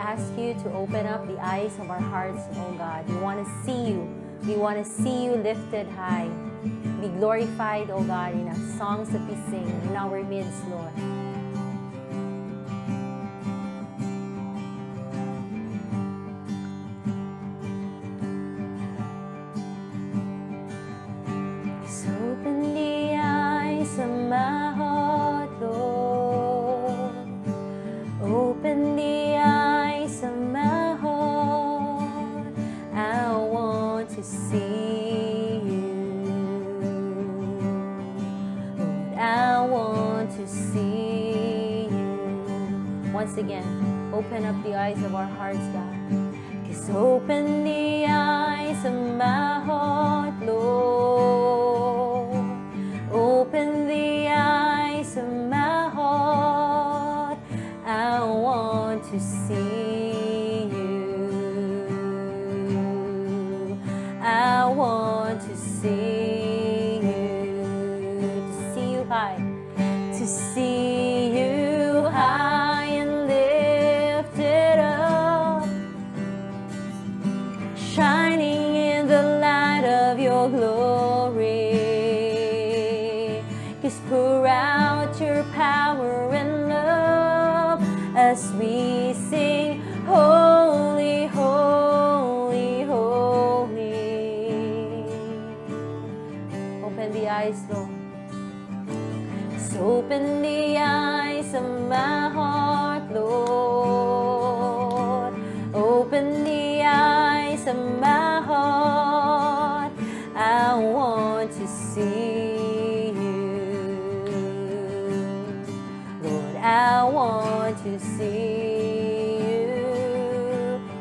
ask you to open up the eyes of our hearts, oh God. We want to see you. We want to see you lifted high.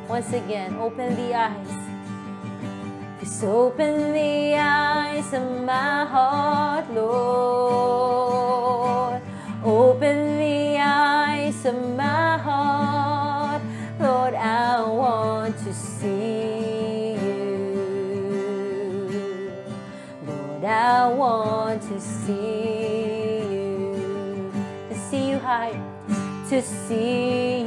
Once again, open the eyes. Just open the eyes of my heart, Lord. Open the eyes of my heart, Lord. I want to see you. Lord, I want to see you. To see you high, to see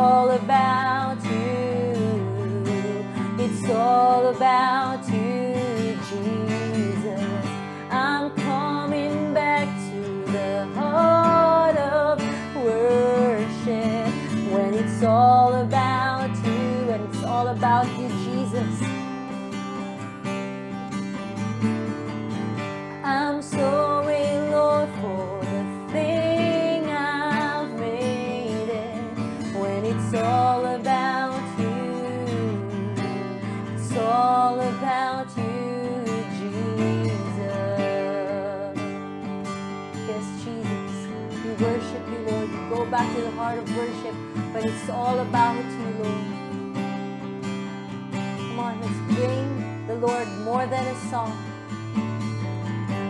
all about you. It's all about you, but it's all about you, Lord. Come on, let's bring the Lord more than a song.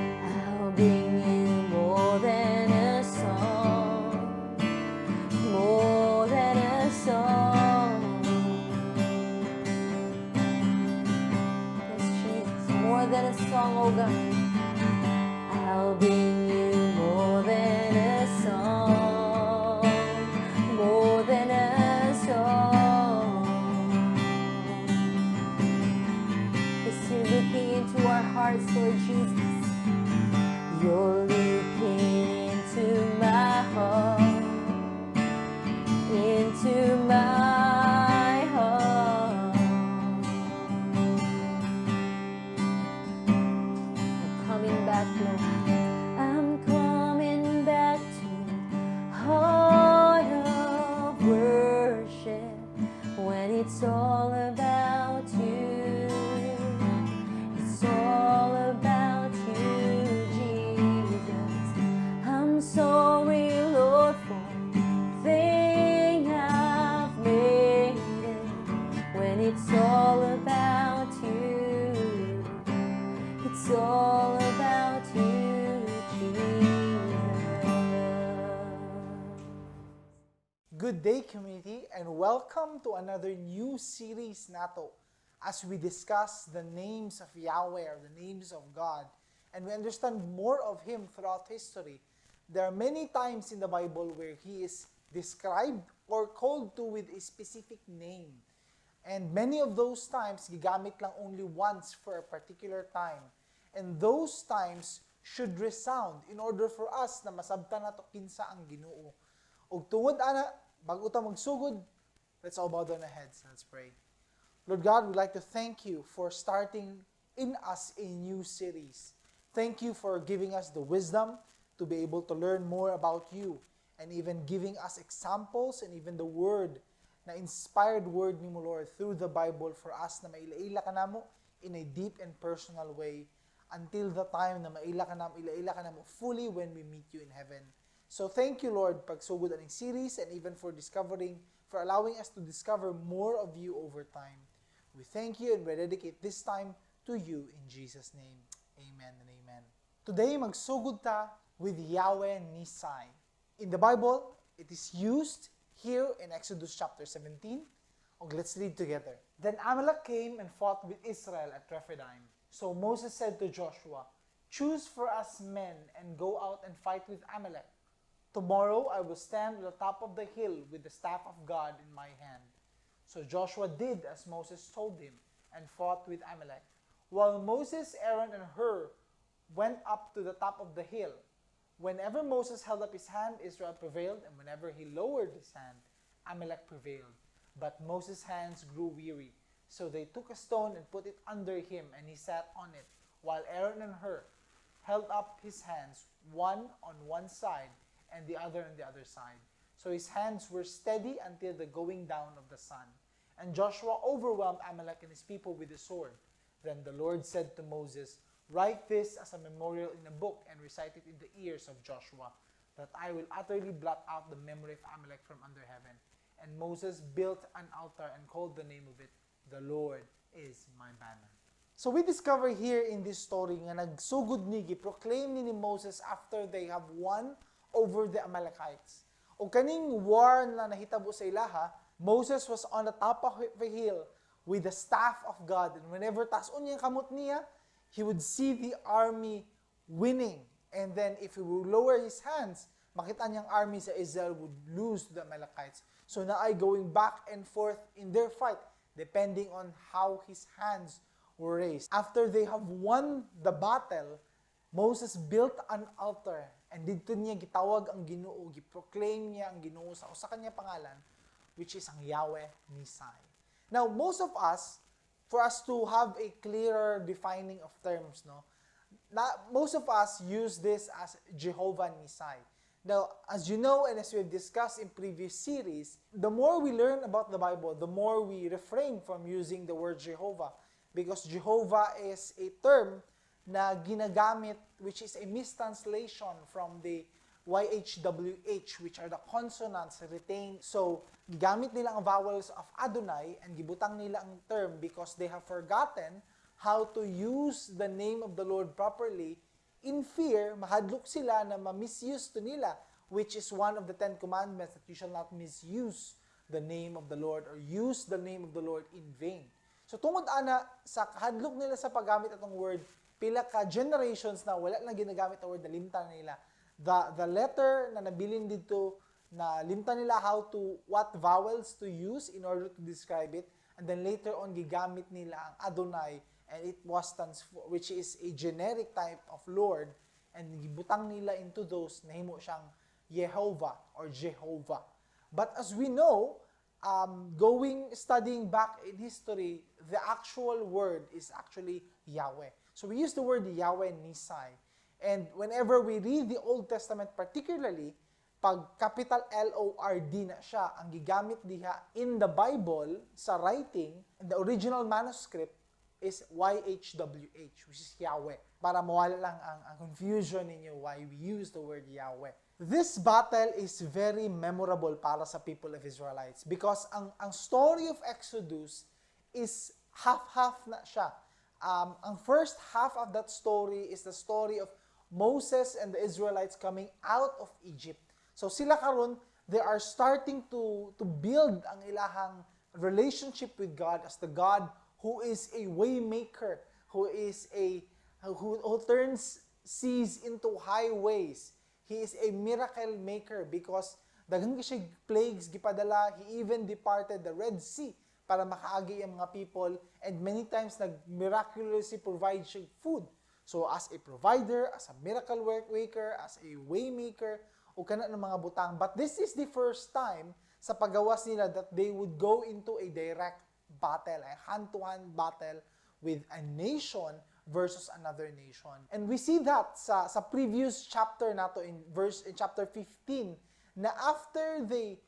I'll bring you more than a song, more than a song. Yes, Jesus, more than a song, oh God. Another new series nato as we discuss the names of Yahweh or the names of God and we understand more of Him throughout history. There are many times in the Bible where He is described or called to with a specific name. And many of those times, gigamit lang only once for a particular time. And those times should resound in order for us na masabtan nato kinsa ang Ginoo. Ug tungod ana, bago ta magsugod, let's all bow down our heads. and Let's pray. Lord God, we'd like to thank you for starting in us a new series. Thank you for giving us the wisdom to be able to learn more about you and even giving us examples and even the word na inspired word ni mo Lord through the Bible for us na mailaila ka namo in a deep and personal way until the time na maila ka namo, ilaila ka namo fully when we meet you in heaven. So thank you Lord pagsugod aning series and even for discovering, for allowing us to discover more of you over time. We thank you and we dedicate this time to you in Jesus' name. Amen and amen. Today, magsugod ta with Yahweh Nisai. In the Bible, it is used here in Exodus chapter 17. Og let's read together. Then Amalek came and fought with Israel at Rephidim. So Moses said to Joshua, Choose for us men and go out and fight with Amalek. Tomorrow I will stand on the top of the hill with the staff of God in my hand. So Joshua did as Moses told him and fought with Amalek. While Moses, Aaron, and Hur went up to the top of the hill, whenever Moses held up his hand, Israel prevailed, and whenever he lowered his hand, Amalek prevailed. But Moses' hands grew weary. So they took a stone and put it under him, and he sat on it, while Aaron and Hur held up his hands, one on one side and the other on the other side. So his hands were steady until the going down of the sun. And Joshua overwhelmed Amalek and his people with the sword. Then the Lord said to Moses, Write this as a memorial in a book and recite it in the ears of Joshua, that I will utterly blot out the memory of Amalek from under heaven. And Moses built an altar and called the name of it, The Lord is my banner. So we discover here in this story nga nagsugod ni proclaim ni, Moses after they have won over the Amalekites. O kaning war na nahitabo sa ilaha, Moses was on the top of a hill with the staff of God. And whenever tason niya kamot niya, he would see the army winning. And then if he would lower his hands, makita niyang army sa Israel would lose to the Amalekites. So na ay going back and forth in their fight, depending on how his hands were raised. After they have won the battle, Moses built an altar and dito niya gitawag ang Ginoo, giproclaim niya ang Ginoo sa usa kanya pangalan which is ang Yahweh Nisai. Now, most of us for us to have a clearer defining of terms, no? Na, most of us use this as Jehovah Nisai. Now, as you know and as we've discussed in previous series, the more we learn about the Bible, the more we refrain from using the word Jehovah because Jehovah is a term na ginagamit which is a mistranslation from the YHWH which are the consonants retained. So, gigamit nila ang vowels of Adonai and gibutang nila ang term because they have forgotten how to use the name of the Lord properly. In fear, mahadlok sila na ma-misuse to nila which is one of the Ten Commandments that you shall not misuse the name of the Lord or use the name of the Lord in vain. So tungod ana sa hadlok nila sa paggamit atong word pila ka generations na wala na ginagamit ang word na limtan nila. The, the letter na nabilin dito na limtan nila how to, what vowels to use in order to describe it. And then later on, gigamit nila ang Adonai and it was for, which is a generic type of Lord and gibutang nila into those nahimo siyang Yehovah or Jehovah. But as we know, um, going studying back in history, the actual word is actually Yahweh. So we use the word Yahweh Nisai. And whenever we read the Old Testament particularly, pag capital L-O-R-D na siya, ang gigamit diha in the Bible sa writing, in the original manuscript, is YHWH, which is Yahweh. Para mawala lang ang, ang confusion ninyo why we use the word Yahweh. This battle is very memorable para sa people of Israelites because ang, ang story of Exodus is half-half na siya um, ang first half of that story is the story of Moses and the Israelites coming out of Egypt. So sila karon they are starting to to build ang ilahang relationship with God as the God who is a waymaker, who is a who, who turns seas into highways. He is a miracle maker because daghang siya plagues gipadala, he even departed the Red Sea para makaagi ang mga people and many times nag-miraculously provide siya food. So as a provider, as a miracle work worker, as a waymaker, o kana ng mga butang. But this is the first time sa paggawas nila that they would go into a direct battle, a hand-to-hand battle with a nation versus another nation. And we see that sa sa previous chapter nato in verse in chapter 15 na after they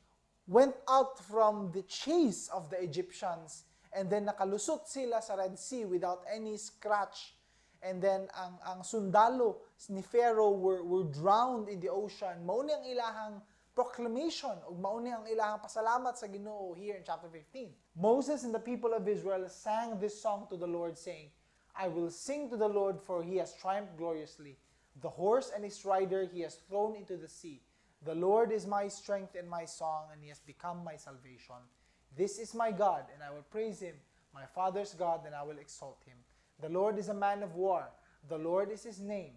went out from the chase of the Egyptians and then nakalusot sila sa Red Sea without any scratch. And then ang ang sundalo ni Pharaoh were, were drowned in the ocean. Mao ang ilahang proclamation ug mao ang ilahang pasalamat sa Ginoo here in chapter 15. Moses and the people of Israel sang this song to the Lord saying, I will sing to the Lord for he has triumphed gloriously. The horse and his rider he has thrown into the sea. The Lord is my strength and my song, and he has become my salvation. This is my God, and I will praise him, my father's God, and I will exalt him. The Lord is a man of war. The Lord is his name.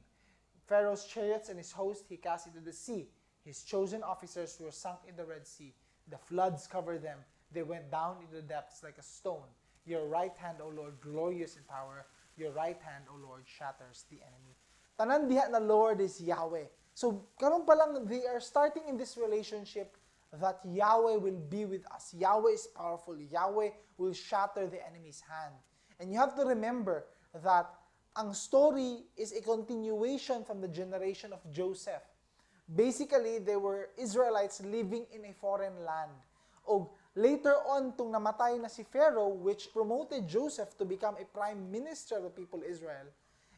Pharaoh's chariots and his host he cast into the sea. His chosen officers were sunk in the Red Sea. The floods covered them. They went down into the depths like a stone. Your right hand, O Lord, glorious in power. Your right hand, O Lord, shatters the enemy. Tanan diha na Lord is Yahweh. So, karon pa lang, they are starting in this relationship that Yahweh will be with us. Yahweh is powerful. Yahweh will shatter the enemy's hand. And you have to remember that ang story is a continuation from the generation of Joseph. Basically, they were Israelites living in a foreign land. O later on, tung namatay na si Pharaoh, which promoted Joseph to become a prime minister of the people Israel.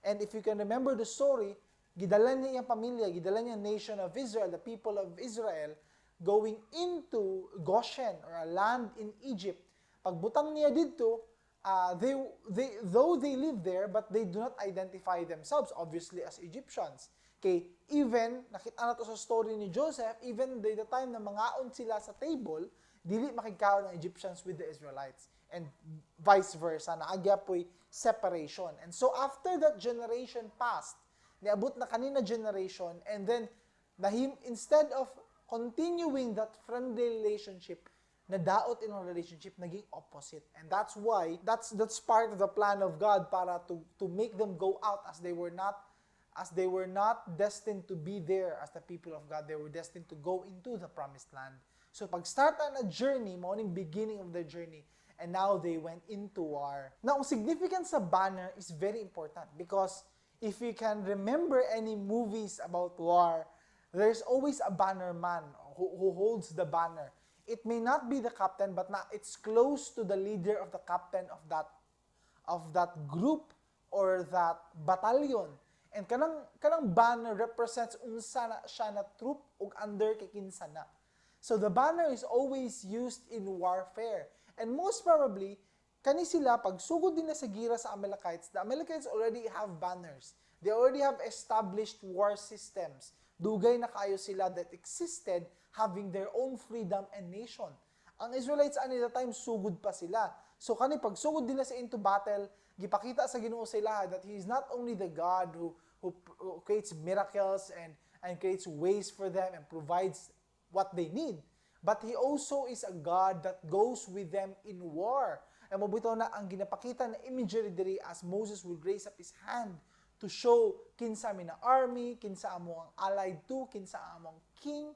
And if you can remember the story, Gidala niya yung pamilya, gidala niya nation of Israel, the people of Israel, going into Goshen or a land in Egypt. Pagbutang niya dito, uh, they, they, though they live there, but they do not identify themselves, obviously, as Egyptians. Okay, even, nakita na to sa story ni Joseph, even the, the time na mangaon sila sa table, dili makikaon ng Egyptians with the Israelites. And vice versa, naagya po'y separation. And so after that generation passed, niabot na kanina generation, and then, nahim, instead of continuing that friendly relationship, na daot in our relationship naging opposite. And that's why, that's that's part of the plan of God para to, to make them go out as they were not as they were not destined to be there as the people of God, they were destined to go into the promised land. So pag start na journey, morning beginning of the journey, and now they went into war. Now, ang significance sa banner is very important because if you can remember any movies about war, there's always a banner man who, who holds the banner. It may not be the captain, but na, it's close to the leader of the captain of that of that group or that battalion. And kanang kanang banner represents unsa na siya na troop ug under kay kinsa na. So the banner is always used in warfare. And most probably kani sila pag sugod din na sa gira sa Amalekites, the Amalekites already have banners. They already have established war systems. Dugay na kayo sila that existed having their own freedom and nation. Ang Israelites ani the time sugod pa sila. So kani pag sugod nila sa into battle, gipakita sa Ginoo sila that he is not only the God who who, who creates miracles and, and creates ways for them and provides what they need. But He also is a God that goes with them in war. And mabito na ang ginapakita na imagery diri as Moses will raise up his hand to show kinsa mi na army, kinsa amo ang allied to, kinsa among king.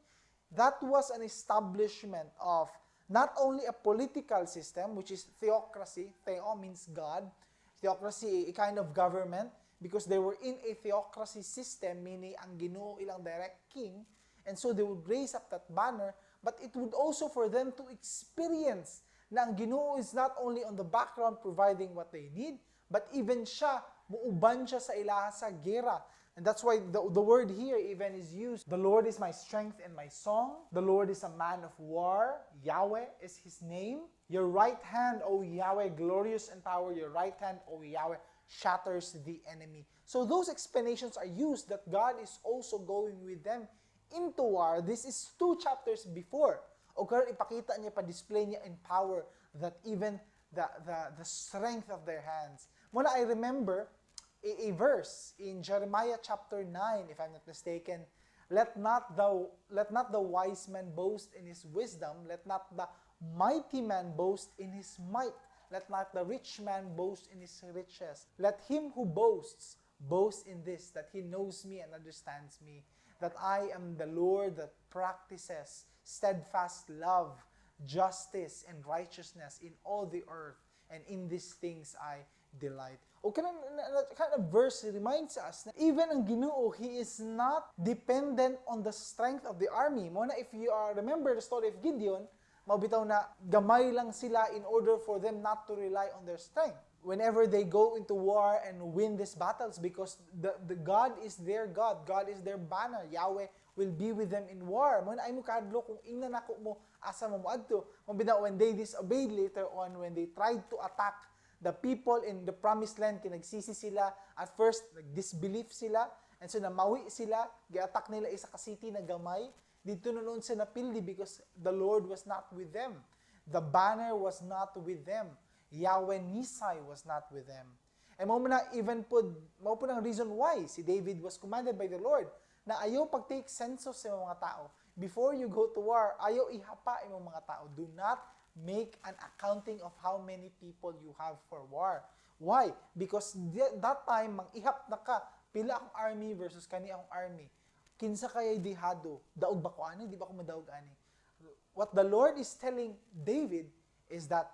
That was an establishment of not only a political system, which is theocracy, theo means God, theocracy, a kind of government, because they were in a theocracy system, meaning ang ginoo ilang direct king, and so they would raise up that banner, but it would also for them to experience na ang ginoo is not only on the background providing what they need, but even siya, muuban siya sa ilaha sa gera. And that's why the, the word here even is used. The Lord is my strength and my song. The Lord is a man of war. Yahweh is his name. Your right hand, O Yahweh, glorious in power. Your right hand, O Yahweh, shatters the enemy. So those explanations are used that God is also going with them into war. This is two chapters before. O karon ipakita niya pa display niya in power that even the the the strength of their hands. Muna I remember a, a verse in Jeremiah chapter 9 if I'm not mistaken. Let not the let not the wise man boast in his wisdom, let not the mighty man boast in his might let not the rich man boast in his riches. Let him who boasts boast in this, that he knows me and understands me, that I am the Lord that practices steadfast love, justice, and righteousness in all the earth, and in these things I delight. O of, kind of verse reminds us that even ang Ginoo, He is not dependent on the strength of the army. Muna, if you are, remember the story of Gideon, mabitaw na gamay lang sila in order for them not to rely on their strength. Whenever they go into war and win these battles because the, the God is their God, God is their banner, Yahweh will be with them in war. Mo ay mo kadlo kung ingnan nako mo asa mo moadto. Mabitaw when they disobeyed later on when they tried to attack the people in the promised land kinagsisi sila at first nag-disbelief sila and so namawi sila gi-attack nila isa ka city na gamay dito na noon sila napildi because the Lord was not with them. The banner was not with them. Yahweh Nisai was not with them. And mo na even po, mo po ng reason why si David was commanded by the Lord na ayaw pag-take census sa mga tao. Before you go to war, ayaw ihapa imong mga tao. Do not make an accounting of how many people you have for war. Why? Because that time, mang ihap na ka, pila akong army versus kani akong army kinsa kaya'y dihado, daog ba ko ani, di ba ko madaog ani. What the Lord is telling David is that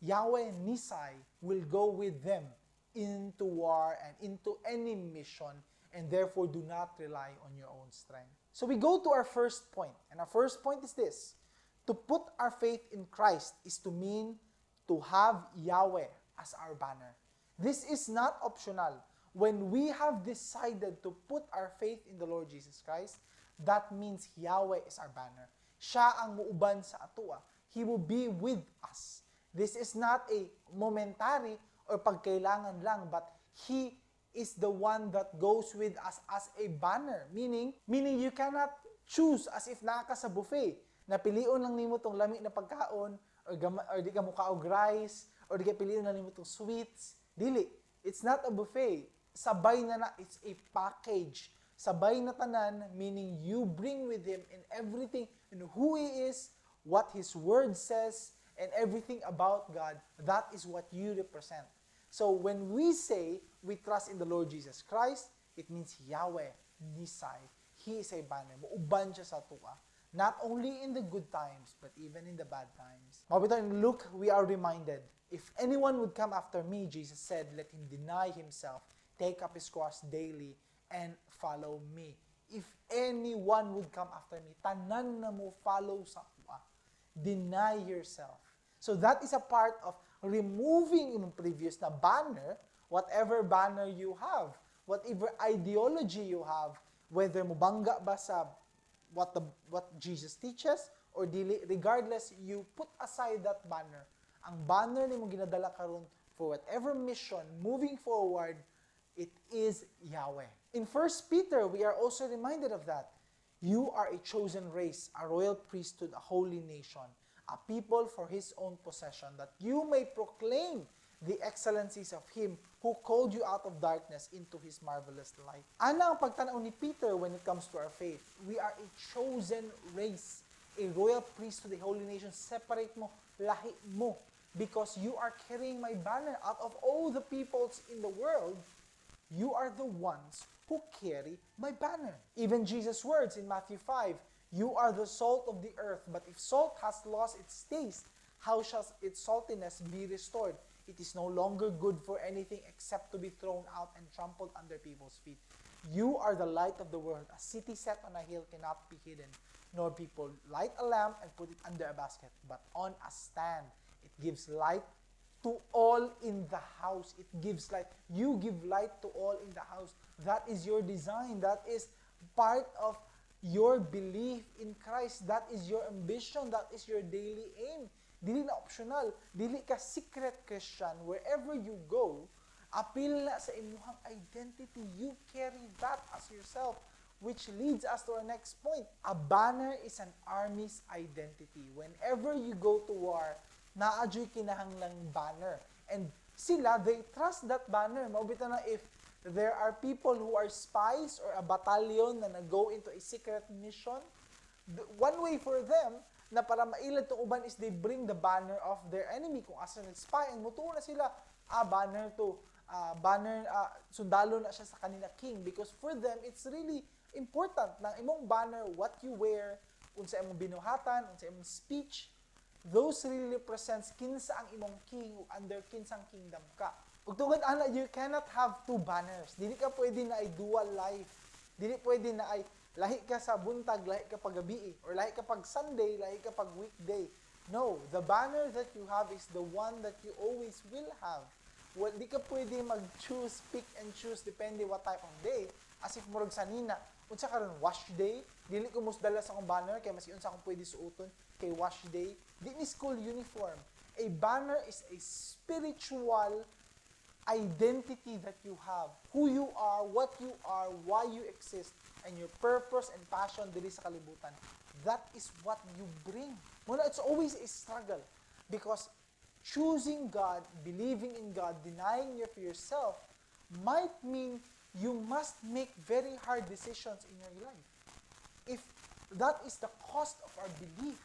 Yahweh Nisai will go with them into war and into any mission and therefore do not rely on your own strength. So we go to our first point. And our first point is this. To put our faith in Christ is to mean to have Yahweh as our banner. This is not optional when we have decided to put our faith in the Lord Jesus Christ, that means Yahweh is our banner. Siya ang muuban sa atua. He will be with us. This is not a momentary or pagkailangan lang, but He is the one that goes with us as a banner. Meaning, meaning you cannot choose as if naa ka sa buffet. Napilion lang nimo tong lami na pagkaon or, gama, or di ka mukha og rice or di ka pilion lang nimo tong sweets. Dili. It's not a buffet. Sabay na na. It's a package. Sabay na tanan, meaning you bring with Him in everything, in who He is, what His Word says, and everything about God. That is what you represent. So when we say we trust in the Lord Jesus Christ, it means Yahweh, Nisai. He is a banner. Muuban siya sa tuwa. Not only in the good times, but even in the bad times. Mabito in Luke, we are reminded, if anyone would come after me, Jesus said, let him deny himself, take up his cross daily, and follow me. If anyone would come after me, tanan na mo follow sa tuwa. Deny yourself. So that is a part of removing yung previous na banner, whatever banner you have, whatever ideology you have, whether mubangga ba sa what the what Jesus teaches or dili, regardless you put aside that banner. Ang banner nimo ginadala karon for whatever mission moving forward, it is Yahweh. In 1 Peter, we are also reminded of that. You are a chosen race, a royal priesthood, a holy nation, a people for his own possession, that you may proclaim the excellencies of him who called you out of darkness into his marvelous light. Ana ang pagtanaw ni Peter when it comes to our faith. We are a chosen race, a royal priesthood, a holy nation. Separate mo, lahi mo, because you are carrying my banner out of all the peoples in the world. You are the ones who carry my banner. Even Jesus' words in Matthew 5 You are the salt of the earth, but if salt has lost its taste, how shall its saltiness be restored? It is no longer good for anything except to be thrown out and trampled under people's feet. You are the light of the world. A city set on a hill cannot be hidden, nor people light a lamp and put it under a basket, but on a stand. It gives light to all in the house. It gives light. You give light to all in the house. That is your design. That is part of your belief in Christ. That is your ambition. That is your daily aim. Dili na optional. Dili ka secret Christian. Wherever you go, appeal na sa imuhang identity. You carry that as yourself. Which leads us to our next point. A banner is an army's identity. Whenever you go to war, naadyo'y kinahanglang banner. And sila, they trust that banner. Maubita na if there are people who are spies or a battalion na nag-go into a secret mission, one way for them na para mailad tong uban is they bring the banner of their enemy. Kung asa nag-spy, and mutuo na sila, ah, banner to, ah, banner, ah, sundalo na siya sa kanila king. Because for them, it's really important na imong banner, what you wear, unsa imong binuhatan, unsa imong speech, those really represents kinsa ang imong king o under kinsang kingdom ka. Ug tungod ana you cannot have two banners. Dili ka pwede na ay dual life. Dili pwede na ay lahi ka sa buntag, lahi ka pag gabi, or lahi ka pag Sunday, lahi ka pag weekday. No, the banner that you have is the one that you always will have. Well, di ka pwede mag-choose, pick and choose, depende what type of day. As if murag sanina, unsa karon wash day, dili ko musdala sa akong banner kay mas unsa akong pwede suoton kay wash day. Di ni school uniform. A banner is a spiritual identity that you have, who you are, what you are, why you exist, and your purpose and passion diri sa kalibutan. That is what you bring. Muna, it's always a struggle because choosing God, believing in God, denying you for yourself might mean you must make very hard decisions in your life. If that is the cost of our belief.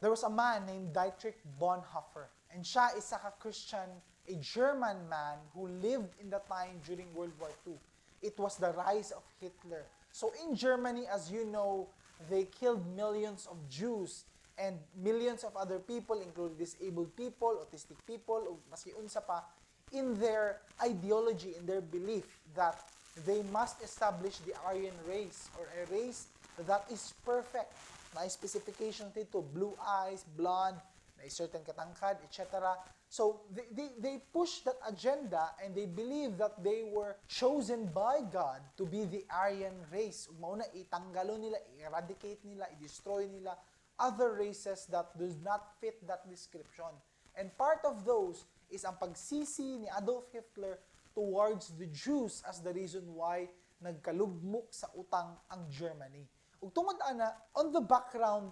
There was a man named Dietrich Bonhoeffer, and siya isa ka Christian a German man who lived in the time during World War II. It was the rise of Hitler. So in Germany, as you know, they killed millions of Jews and millions of other people, including disabled people, autistic people, o maski unsa pa, in their ideology, in their belief that they must establish the Aryan race or a race that is perfect. May specification dito, blue eyes, blonde, may certain katangkad, etc. So they, they, they push that agenda and they believe that they were chosen by God to be the Aryan race. Mauna itanggalo nila, i-eradicate nila, i-destroy nila other races that does not fit that description. And part of those is ang pagsisi ni Adolf Hitler towards the Jews as the reason why nagkalugmok sa utang ang Germany. Ug tungod ana, on the background,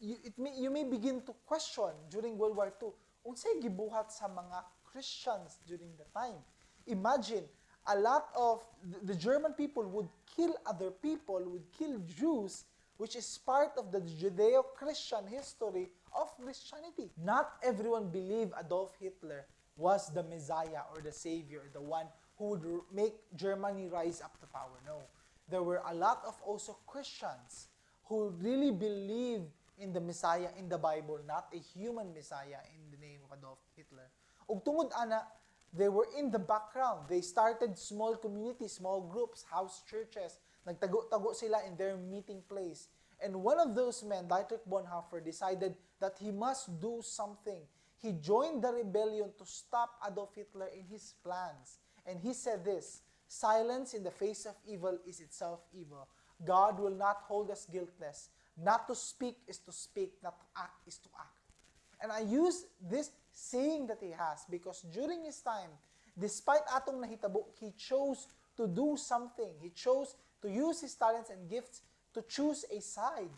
you, it may, you may begin to question during World War II, unsay gibuhat sa mga Christians during the time. Imagine, a lot of the, German people would kill other people, would kill Jews, which is part of the Judeo-Christian history of Christianity. Not everyone believed Adolf Hitler was the Messiah or the Savior, the one who would make Germany rise up to power. No. There were a lot of also Christians who really believed in the Messiah in the Bible, not a human Messiah in the name of Adolf Hitler. Ug tungod ana, they were in the background. They started small communities, small groups, house churches. Nagtago-tago sila in their meeting place. And one of those men, Dietrich Bonhoeffer, decided that he must do something. He joined the rebellion to stop Adolf Hitler in his plans. And he said this, silence in the face of evil is itself evil. God will not hold us guiltless. Not to speak is to speak, not to act is to act. And I use this saying that he has because during his time, despite atong nahitabo, he chose to do something. He chose to use his talents and gifts to choose a side.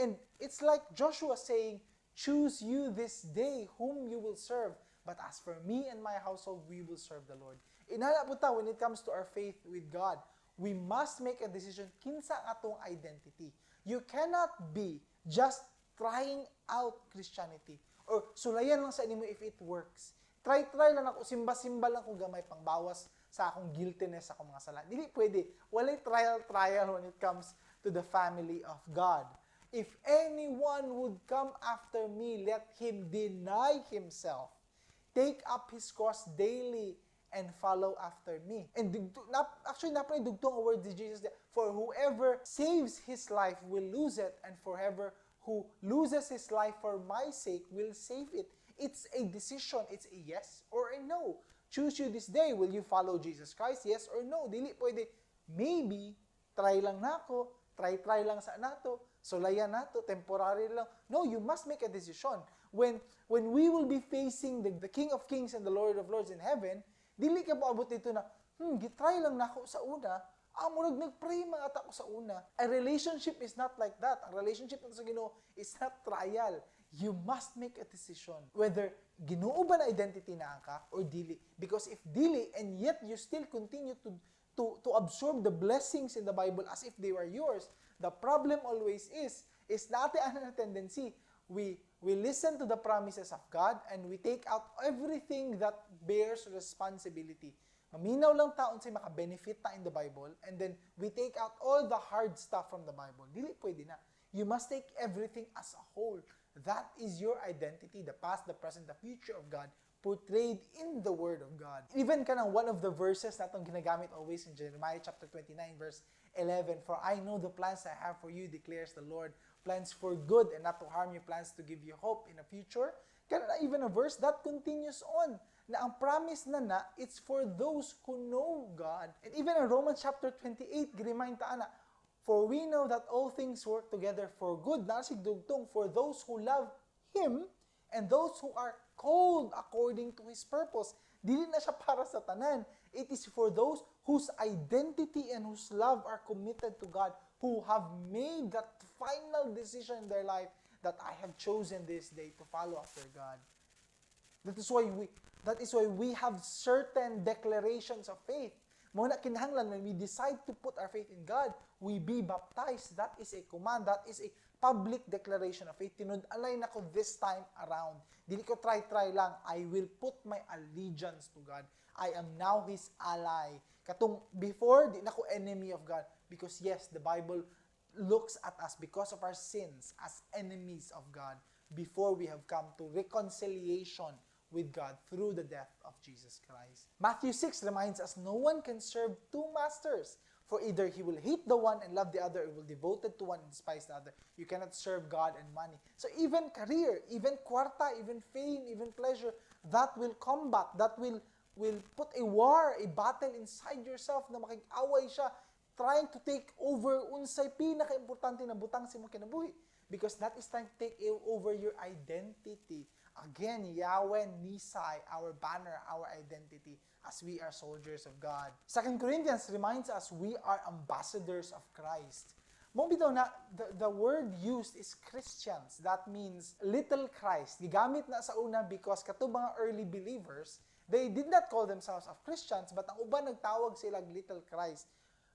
And it's like Joshua saying, Choose you this day whom you will serve. But as for me and my household, we will serve the Lord. Inala po when it comes to our faith with God, we must make a decision kinsa atong identity. You cannot be just trying out Christianity or sulayan lang sa inyo if it works. Try-try lang ako, simba-simba lang ko gamay pangbawas sa akong guiltiness sa akong mga sala. Dili pwede. Walay trial-trial when it comes to the family of God. If anyone would come after me, let him deny himself, take up his cross daily, and follow after me. And dugto, nap, actually, napalay dugtong ang words ni Jesus For whoever saves his life will lose it, and forever who loses his life for my sake will save it. It's a decision. It's a yes or a no. Choose you this day. Will you follow Jesus Christ? Yes or no? Dili pwede, maybe, try lang nako, try-try lang sa nato, solayan nato, temporary lang. No, you must make a decision. When when we will be facing the, the King of Kings and the Lord of Lords in heaven, dili ka moabot dito na, hmm, gitry lang nako sa una, ah, murag nag-pray mga ko sa una. A relationship is not like that. Ang relationship nato sa Ginoo is not trial. You must make a decision whether Ginoo ba na identity na ka or dili. Because if dili and yet you still continue to to to absorb the blessings in the Bible as if they were yours, the problem always is is natin ano na tendency we we listen to the promises of God and we take out everything that bears responsibility. Maminaw lang taon say maka-benefit ta in the Bible and then we take out all the hard stuff from the Bible. Dili pwede na. You must take everything as a whole. That is your identity, the past, the present, the future of God portrayed in the Word of God. Even kanang one of the verses natong ginagamit always in Jeremiah chapter 29 verse 11, For I know the plans I have for you, declares the Lord, plans for good and not to harm you, plans to give you hope in the future. Kana na even a verse that continues on na ang promise na na, it's for those who know God. And even in Romans chapter 28, girimayin ta na, For we know that all things work together for good, nasig dugtong, for those who love Him and those who are called according to His purpose. Dili na siya para sa tanan. It is for those whose identity and whose love are committed to God, who have made that final decision in their life that I have chosen this day to follow after God. That is why we that is why we have certain declarations of faith. Mo na kinahanglan when we decide to put our faith in God, we be baptized. That is a command. That is a public declaration of faith. Tinud alay na ko this time around. Dili ko try-try lang. I will put my allegiance to God. I am now His ally. Katong before, di na ko enemy of God. Because yes, the Bible looks at us because of our sins as enemies of God before we have come to reconciliation with God through the death of Jesus Christ. Matthew 6 reminds us no one can serve two masters, for either he will hate the one and love the other, or will devote to one and despise the other. You cannot serve God and money. So even career, even kwarta, even fame, even pleasure, that will combat, that will will put a war, a battle inside yourself na makikaway siya trying to take over unsay pinaka-importante na butang sa imong kinabuhi because that is trying to take over your identity Again, Yahweh Nisai, our banner, our identity as we are soldiers of God. 2 Corinthians reminds us we are ambassadors of Christ. Mo bitaw na the, the word used is Christians. That means little Christ. Gigamit na sa una because mga early believers, they did not call themselves of Christians, but ang uban nagtawag sila little Christ.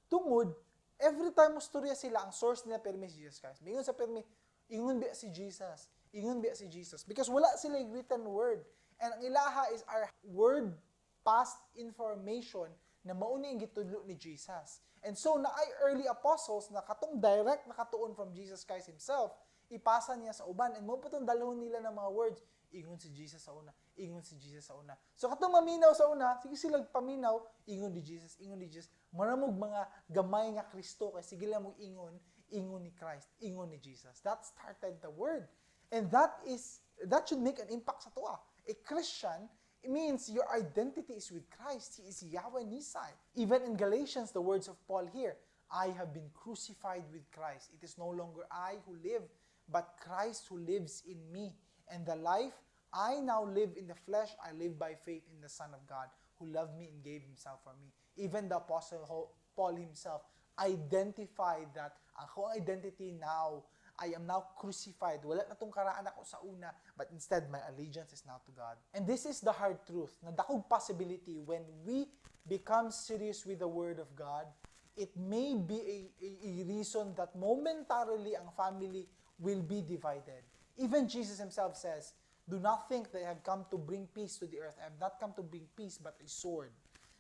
Tungod, every time mo storya sila, ang source nila permi si Jesus Christ. Mingon sa permi, ingon biya si Jesus. Ingon biya si Jesus. Because wala sila yung written word. And ang ilaha is our word past information na mauna yung gitudlo ni Jesus. And so, na ay early apostles na katong direct nakatuon from Jesus Christ Himself, ipasa niya sa uban. And mo pa itong dalawon nila ng mga words, ingon si Jesus sa una, ingon si Jesus sa una. So katong maminaw sa una, sige sila paminaw, ingon ni Jesus, ingon ni Jesus. Maramog mga gamay nga Kristo kay sige lang mo ingon, ingon ni Christ, ingon ni Jesus. That started the word. And that is that should make an impact sa tuwa. A Christian it means your identity is with Christ. He is Yahweh Nisai. Even in Galatians, the words of Paul here, I have been crucified with Christ. It is no longer I who live, but Christ who lives in me. And the life I now live in the flesh, I live by faith in the Son of God, who loved me and gave himself for me. Even the Apostle Paul himself identified that ako identity now I am now crucified. Wala na tong karaan ako sa una, but instead my allegiance is now to God. And this is the hard truth, na dakog possibility when we become serious with the Word of God, it may be a, a, a reason that momentarily ang family will be divided. Even Jesus himself says, Do not think that I have come to bring peace to the earth. I have not come to bring peace, but a sword.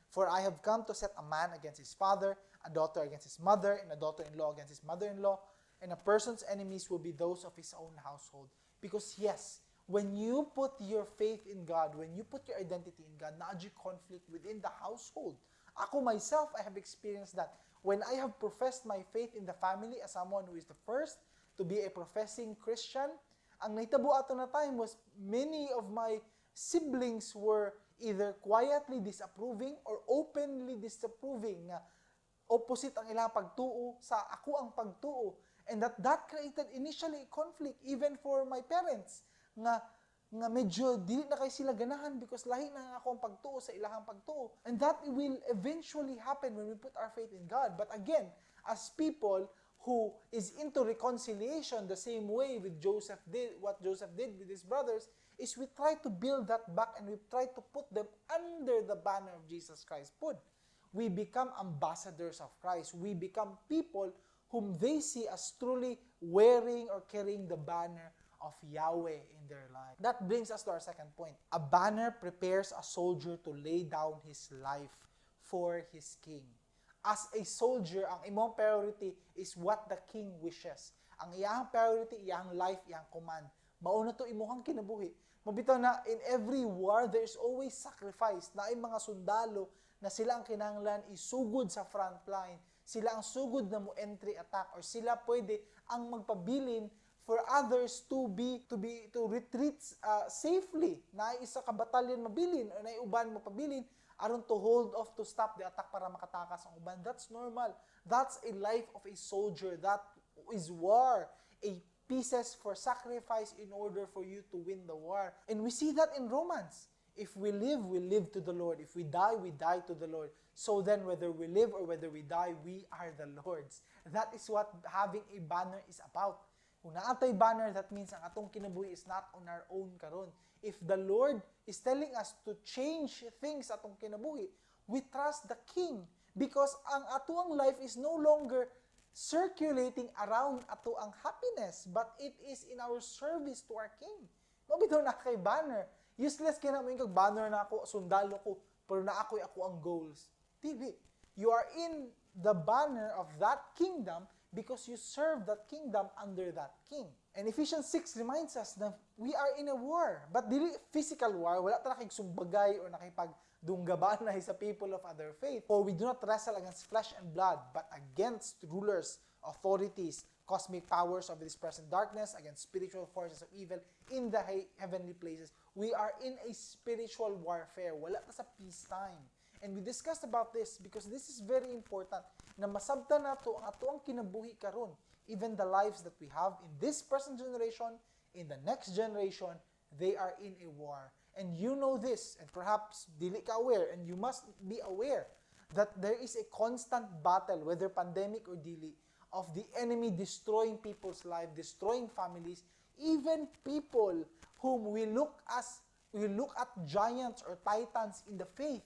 For I have come to set a man against his father, a daughter against his mother, and a daughter-in-law against his mother-in-law, and a person's enemies will be those of his own household. Because yes, when you put your faith in God, when you put your identity in God, naadyo conflict within the household. Ako myself, I have experienced that. When I have professed my faith in the family as someone who is the first to be a professing Christian, ang naitabo ato na time was many of my siblings were either quietly disapproving or openly disapproving nga opposite ang ilang pagtuo sa ako ang pagtuo. And that that created initially conflict even for my parents nga nga medyo dili na kay sila ganahan because lahi na ako ang pagtuo sa ilahang pagtuo. And that will eventually happen when we put our faith in God. But again as people who is into reconciliation the same way with Joseph did what Joseph did with his brothers is we try to build that back and we try to put them under the banner of Jesus Christ put we become ambassadors of Christ we become people whom they see as truly wearing or carrying the banner of Yahweh in their life. That brings us to our second point. A banner prepares a soldier to lay down his life for his king. As a soldier, ang imong priority is what the king wishes. Ang iyang priority, iyang life, iyang command. Mauna to imuhang kinabuhi. Mabitaw na in every war, there is always sacrifice. Na mga sundalo na sila ang kinanglan isugod sa front line sila ang sugod na mo entry attack or sila pwede ang magpabilin for others to be to be to retreat uh, safely na isa ka batalyon mabilin o na uban mo pabilin aron to hold off to stop the attack para makatakas ang uban. That's normal. That's a life of a soldier. That is war. A pieces for sacrifice in order for you to win the war. And we see that in Romans. If we live we live to the Lord. If we die we die to the Lord. So then, whether we live or whether we die, we are the Lord's. That is what having a banner is about. Kung naatay banner, that means ang atong kinabuhi is not on our own karon. If the Lord is telling us to change things atong kinabuhi, we trust the King because ang atuang life is no longer circulating around ato ang happiness, but it is in our service to our King. Mabitaw na kay banner. Useless kaya na mo yung banner na ako, sundalo ko, pero na ako'y ako ang goals. Dili. You are in the banner of that kingdom because you serve that kingdom under that king. And Ephesians 6 reminds us that we are in a war. But dili physical war, wala ta nakigsumbagay or nakipagdunggabanay sa people of other faith. For we do not wrestle against flesh and blood, but against rulers, authorities, cosmic powers of this present darkness, against spiritual forces of evil in the heavenly places. We are in a spiritual warfare. Wala ta sa peacetime. And we discussed about this because this is very important na masabta na to ang ato ang kinabuhi karon even the lives that we have in this present generation, in the next generation, they are in a war. And you know this, and perhaps dili ka aware, and you must be aware that there is a constant battle, whether pandemic or dili, of the enemy destroying people's life, destroying families, even people whom we look as we look at giants or titans in the faith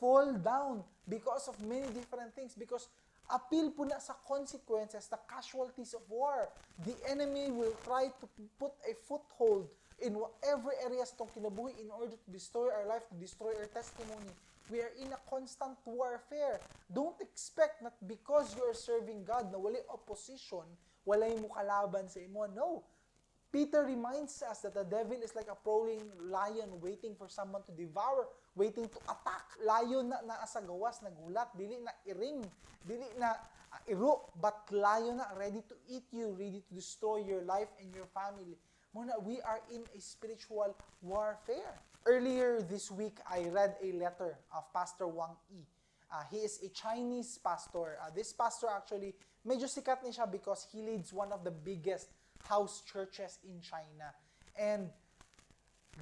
fall down because of many different things because appeal po na sa consequences, the casualties of war. The enemy will try to put a foothold in whatever areas itong kinabuhi in order to destroy our life, to destroy our testimony. We are in a constant warfare. Don't expect that because you are serving God na wala opposition, wala mo kalaban sa imo. No. Peter reminds us that the devil is like a prowling lion waiting for someone to devour, waiting to attack. Lion na naa sa gawas, nagulat, dili na iring, dili na uh, iro, but lion na ready to eat you, ready to destroy your life and your family. Muna, we are in a spiritual warfare. Earlier this week, I read a letter of Pastor Wang Yi. Uh, he is a Chinese pastor. Uh, this pastor actually, medyo sikat ni siya because he leads one of the biggest house churches in China. And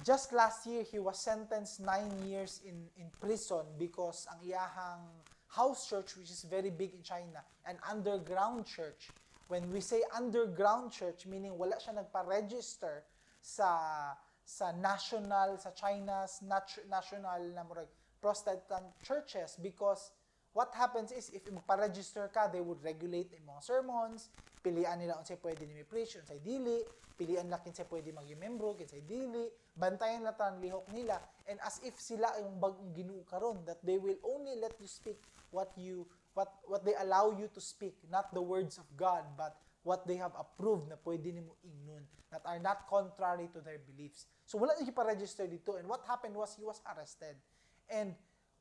just last year, he was sentenced nine years in, in prison because ang iyahang house church, which is very big in China, an underground church. When we say underground church, meaning wala siya nagpa-register sa sa national, sa China's nat- national na murag Protestant churches because what happens is if magpa-register ka, they would regulate yung mga sermons, pilian nila unsay pwede ni preach, unsay dili, pilian na kinsay pwede maging membro, kinsay dili, bantayan na tan lihok nila and as if sila yung bagong Ginoo karon that they will only let you speak what you what what they allow you to speak, not the words of God, but what they have approved na pwede nimo ingnon that are not contrary to their beliefs. So wala niya pa-register dito and what happened was he was arrested. And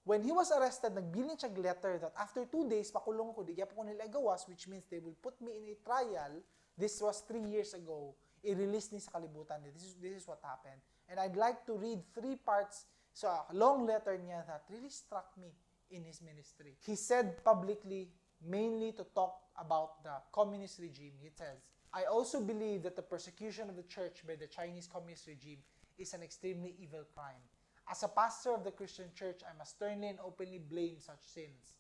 when he was arrested, nagbilin siya letter that after two days, pakulong ko, di kaya po nila gawas, which means they will put me in a trial. This was three years ago. I-release ni sa kalibutan. This is, this is what happened. And I'd like to read three parts so a long letter niya that really struck me in his ministry. He said publicly, mainly to talk about the communist regime, he says, I also believe that the persecution of the church by the Chinese communist regime is an extremely evil crime. As a pastor of the Christian church, I must sternly and openly blame such sins.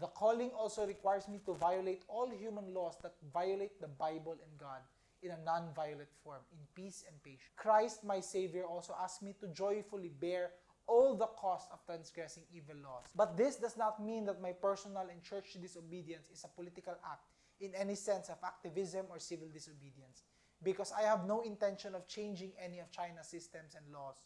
The calling also requires me to violate all human laws that violate the Bible and God in a non-violent form, in peace and patience. Christ, my Savior, also asked me to joyfully bear all the cost of transgressing evil laws. But this does not mean that my personal and church disobedience is a political act in any sense of activism or civil disobedience, because I have no intention of changing any of China's systems and laws.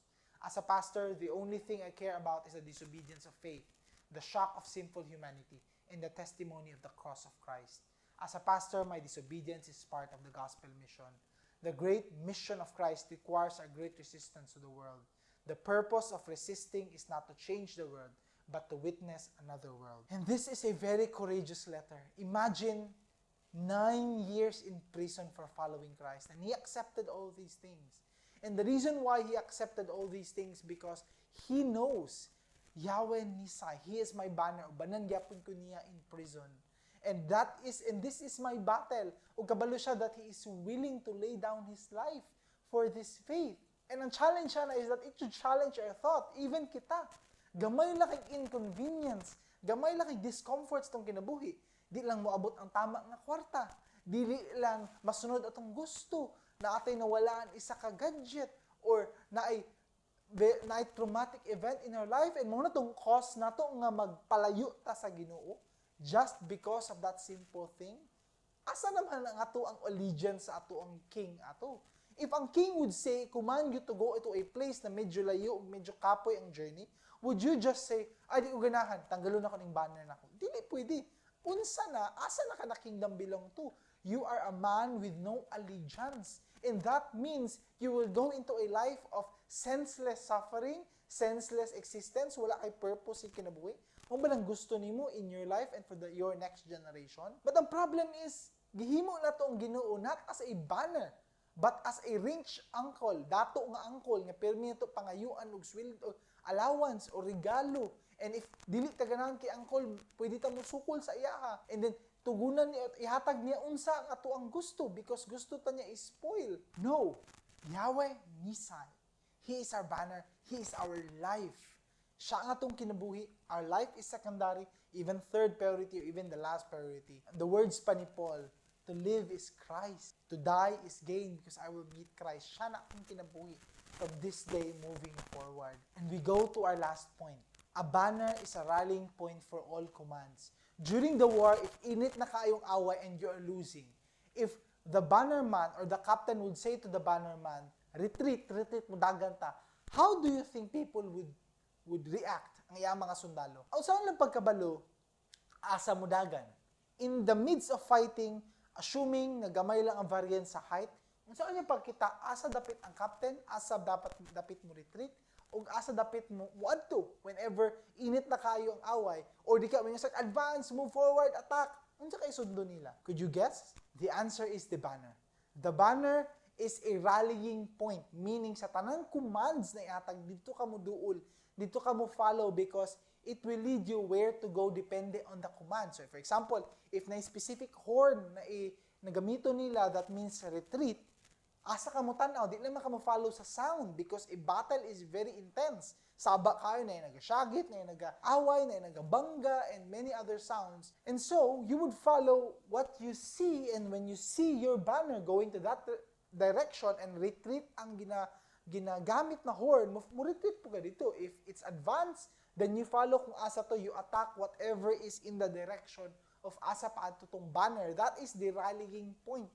As a pastor, the only thing I care about is the disobedience of faith, the shock of sinful humanity, and the testimony of the cross of Christ. As a pastor, my disobedience is part of the gospel mission. The great mission of Christ requires a great resistance to the world. The purpose of resisting is not to change the world, but to witness another world. And this is a very courageous letter. Imagine nine years in prison for following Christ, and he accepted all these things. And the reason why he accepted all these things because he knows Yahweh Nisai, he is my banner. Banan gyapon ko niya in prison. And that is and this is my battle. Ug kabalo siya that he is willing to lay down his life for this faith. And ang challenge siya na is that it should challenge our thought, even kita. Gamay lang kay inconvenience, gamay lang kay discomforts tong kinabuhi. Di lang moabot ang tama nga kwarta. Dili lang masunod atong gusto na atay nawalaan isa ka gadget or na ay na ay traumatic event in our life and mo na tong cause nato nga magpalayo ta sa Ginoo just because of that simple thing? Asa naman ang ato ang allegiance sa ato ang king ato? If ang king would say command you to go to a place na medyo layo medyo kapoy ang journey would you just say ay di ko ganahan tanggalon ako ning banner nako dili pwede. Unsa na asa na ka na kingdom belong to? You are a man with no allegiance and that means you will go into a life of senseless suffering, senseless existence, wala kay purpose sa kinabuhi. Kung ba lang gusto nimo in your life and for the, your next generation? But ang problem is, gihimo na to ang Ginoo not as a banner, but as a rich uncle, dato nga uncle nga permi to pangayuan og sweldo o allowance o regalo. And if dili ta ganahan kay uncle, pwede ta mo sukol sa iya ha. And then tugunan niya at ihatag niya unsa ang ato ang gusto because gusto ta niya i-spoil. No. Yahweh Nisai. He is our banner. He is our life. Siya ang atong kinabuhi. Our life is secondary, even third priority, or even the last priority. The words pa ni Paul, to live is Christ. To die is gain because I will meet Christ. Siya na akong kinabuhi from this day moving forward. And we go to our last point. A banner is a rallying point for all commands. During the war, if init na kayong away and you are losing, if the bannerman or the captain would say to the bannerman, retreat, retreat, mudagan ta, how do you think people would would react ang iyang mga sundalo? Ang saan lang pagkabalo, asa mudagan. In the midst of fighting, assuming na gamay lang ang variance sa height, saan niya pagkita, asa dapit ang captain, asa dapat dapit mo retreat, o asa dapit mo muadto whenever init na kayo ang away or di ka mo sa advance move forward attack unsa kay sundo nila? Could you guess? The answer is the banner. The banner is a rallying point meaning sa tanang commands na iatag dito ka mo duol dito ka mo follow because it will lead you where to go depende on the command. So for example if na specific horn na i nagamito nila that means retreat asa ka mo tanaw, di naman ka mo follow sa sound because a battle is very intense. Saba kayo na yung nag-shagit, na yung nag-away, na yung nag-bangga, and many other sounds. And so, you would follow what you see, and when you see your banner going to that direction and retreat ang gina, ginagamit na horn, mo, mo retreat po ka dito. If it's advanced, then you follow kung asa to, you attack whatever is in the direction of asa pa tong banner. That is the rallying point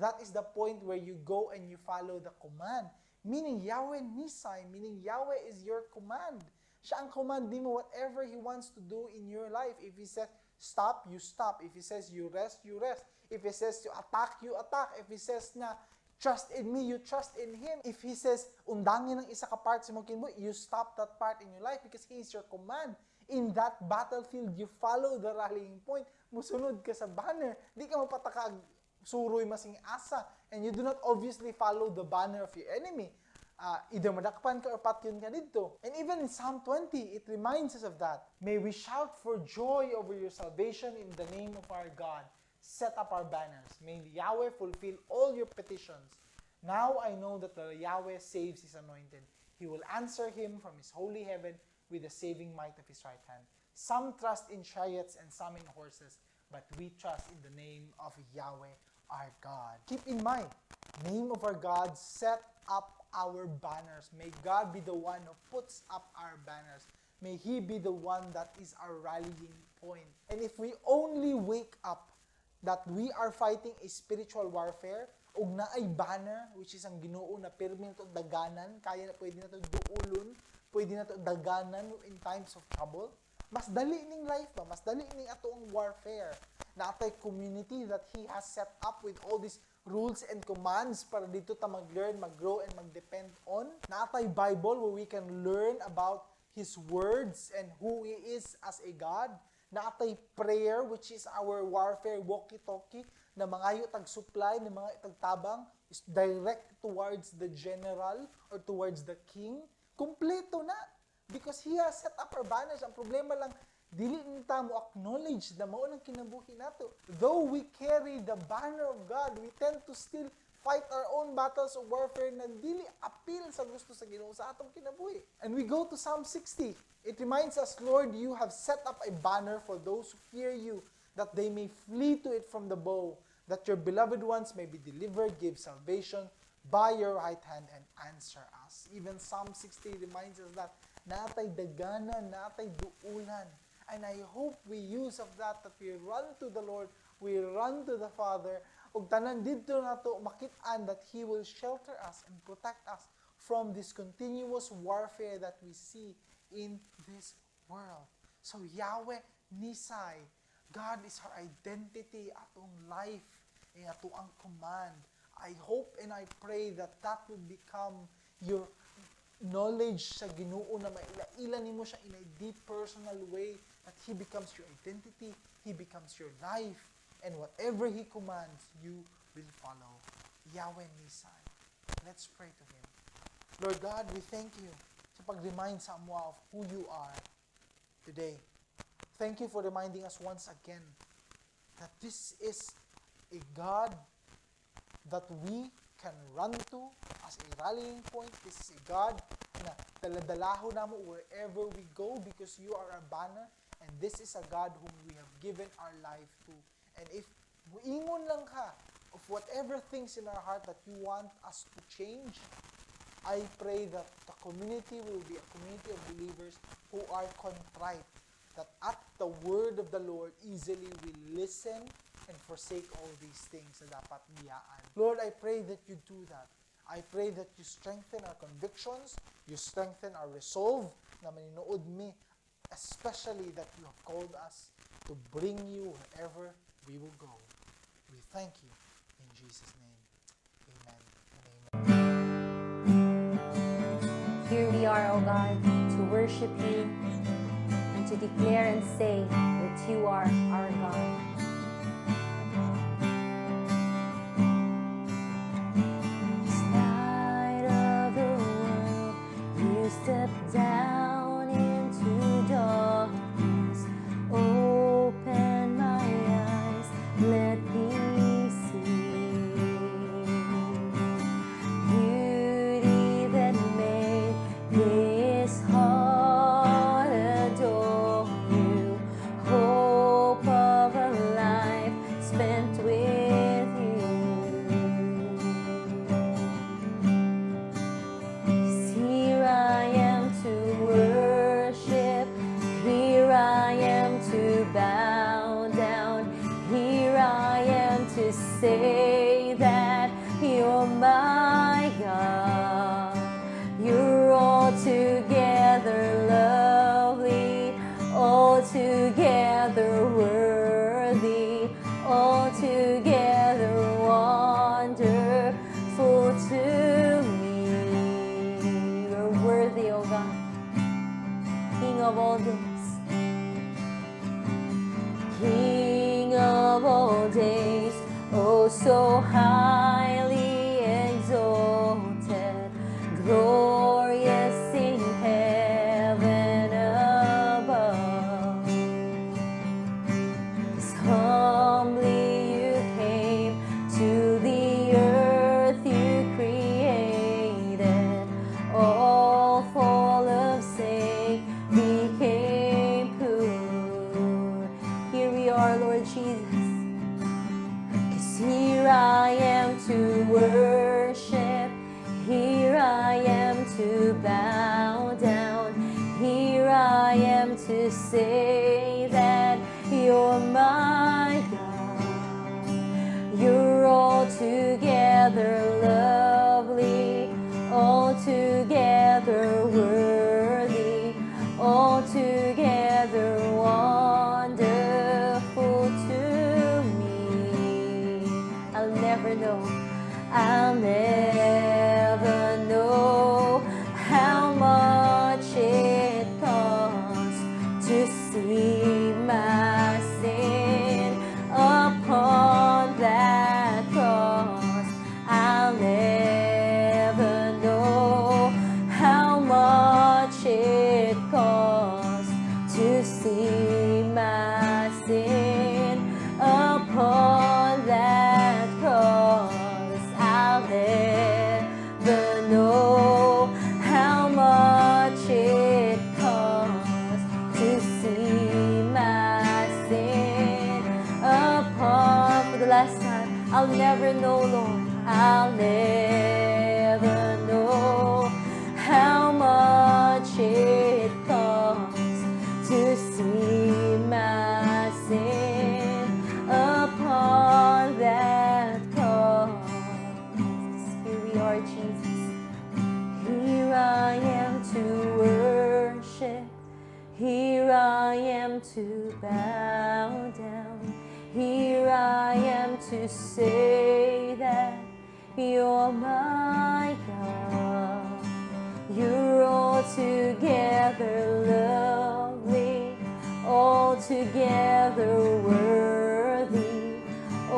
that is the point where you go and you follow the command. Meaning, Yahweh Nisai, meaning Yahweh is your command. Siya ang command mo whatever He wants to do in your life. If He says, stop, you stop. If He says, you rest, you rest. If He says, to attack, you attack. If He says na, trust in me, you trust in Him. If He says, undangin ng isa ka part sa mo, you stop that part in your life because He is your command. In that battlefield, you follow the rallying point. Musunod ka sa banner. Di ka mapatakag suroy masing asa and you do not obviously follow the banner of your enemy. Uh, either madakpan ka or patyon ka dito. And even in Psalm 20, it reminds us of that. May we shout for joy over your salvation in the name of our God. Set up our banners. May Yahweh fulfill all your petitions. Now I know that the Yahweh saves his anointed. He will answer him from his holy heaven with the saving might of his right hand. Some trust in chariots and some in horses, but we trust in the name of Yahweh our God. Keep in mind, name of our God set up our banners. May God be the one who puts up our banners. May He be the one that is our rallying point. And if we only wake up that we are fighting a spiritual warfare, ug na ay banner, which is ang ginoo na pirmi na daganan, kaya na pwede na to duulon, pwede na to daganan in times of trouble, mas dali ning life ba? Mas dali ning ato ang warfare natay community that He has set up with all these rules and commands para dito ta mag-learn, mag-grow, and mag-depend on. Natay Bible where we can learn about His words and who He is as a God. Natay prayer which is our warfare walkie-talkie na mga tag-supply, na mga tagtabang is direct towards the general or towards the king. Kompleto na. Because He has set up our banners. Ang problema lang, dili nita mo acknowledge na mao nang kinabuhi nato. Though we carry the banner of God, we tend to still fight our own battles of warfare na dili appeal sa gusto sa Ginoo sa atong kinabuhi. And we go to Psalm 60. It reminds us, Lord, you have set up a banner for those who fear you, that they may flee to it from the bow, that your beloved ones may be delivered, give salvation by your right hand and answer us. Even Psalm 60 reminds us that natay dagana, natay duulan, And I hope we use of that, that we run to the Lord, we run to the Father, ug tanan dito nato makitaan that He will shelter us and protect us from this continuous warfare that we see in this world. So Yahweh Nisai, God is our identity, atong life, and ato ang command. I hope and I pray that that will become your knowledge sa Ginoo na maila-ila nimo siya in a deep personal way that He becomes your identity, He becomes your life, and whatever He commands, you will follow. Yahweh Nisai. Let's pray to Him. Lord God, we thank you sa pag-remind sa amwa of who you are today. Thank you for reminding us once again that this is a God that we can run to as a rallying point. This is a God na daladalaho namo wherever we go because you are our banner and this is a God whom we have given our life to. And if muingon lang ka of whatever things in our heart that you want us to change, I pray that the community will be a community of believers who are contrite, that at the word of the Lord easily will listen and forsake all these things na dapat biyaan. Lord, I pray that you do that. I pray that you strengthen our convictions, you strengthen our resolve na maninood mi, especially that you have called us to bring you wherever we will go. We thank you in Jesus' name. Amen amen. Here we are, O God, to worship you and to declare and say that you are our God. Step down bow down, here I am to say say that you're my God. You're altogether lovely, altogether worthy,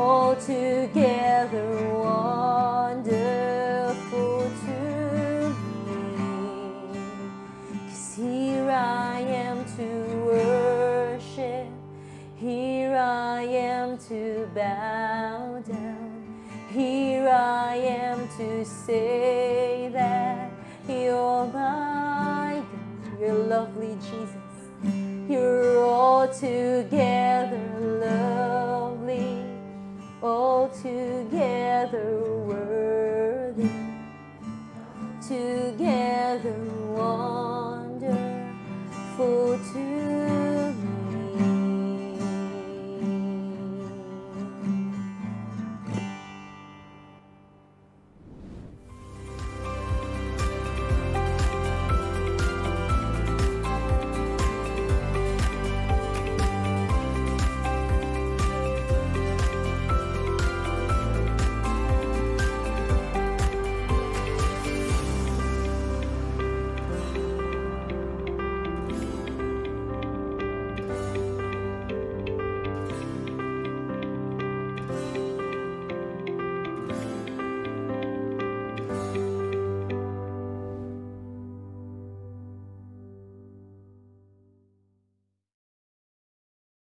altogether wonderful to me. 'Cause here I am to worship, here I am to bow here I am to say that you're my God, you're lovely Jesus. You're all together lovely, all together worthy, together wonderful to